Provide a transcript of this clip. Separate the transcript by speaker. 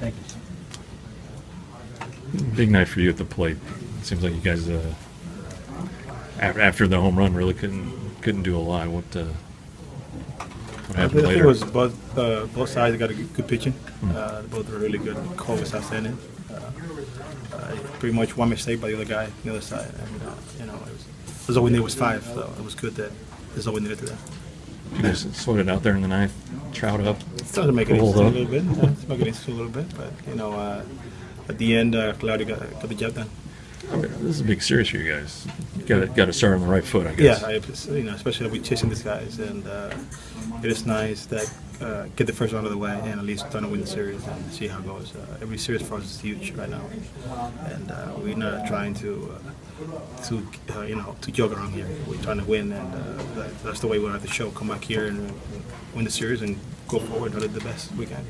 Speaker 1: Thank you.
Speaker 2: Big night for you at the plate. Seems like you guys, uh, af- after the home run, really couldn't couldn't do a lot. What, uh, what
Speaker 1: I
Speaker 2: happened
Speaker 1: think
Speaker 2: later?
Speaker 1: it was both uh, both sides got a good, good pitching. Uh, both were really good. Cole was outstanding. Uh, uh, pretty much one mistake by the other guy the other side, and uh, you know, it was, it was all we needed was five. So it was good that that's all we needed today.
Speaker 2: you guys sweat it out there in the ninth. Trout up.
Speaker 1: It's to make it a little bit. Uh, it's making it a little bit, but you know, uh, at the end, uh, Claudio got, got the job done.
Speaker 2: I mean, this is a big series for you guys. Got to got to start on the right foot, I guess.
Speaker 1: Yeah, I, you know, especially with chasing these guys, and uh, it is nice that uh, get the first round of the way and at least trying to win the series and see how it goes. Uh, every series for us is huge right now, and uh, we're not trying to uh, to uh, you know to jog around here. We're trying to win, and uh, that, that's the way we'll have to show. Come back here and win the series and go forward and do the best we can.